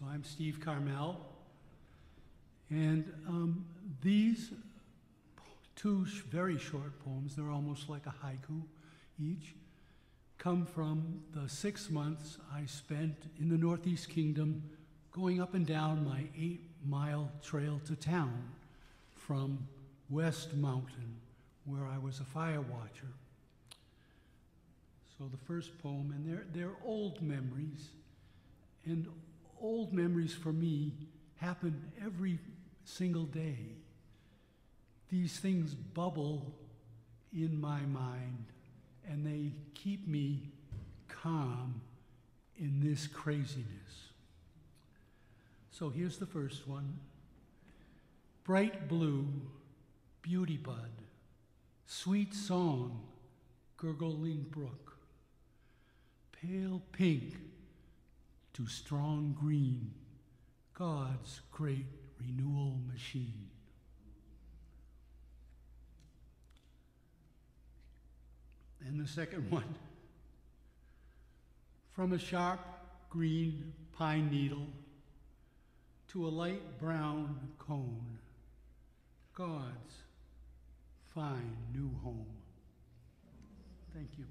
So I'm Steve Carmel. And um, these two sh- very short poems, they're almost like a haiku each, come from the six months I spent in the Northeast Kingdom going up and down my eight mile trail to town from West Mountain, where I was a fire watcher. So the first poem, and they're, they're old memories, and old memories for me happen every single day. These things bubble in my mind, and they keep me calm in this craziness. So here's the first one Bright blue, beauty bud, sweet song, gurgling brook, pale pink to strong green, God's great renewal machine. And the second one, from a sharp green pine needle to a light brown cone, God's fine new home. Thank you.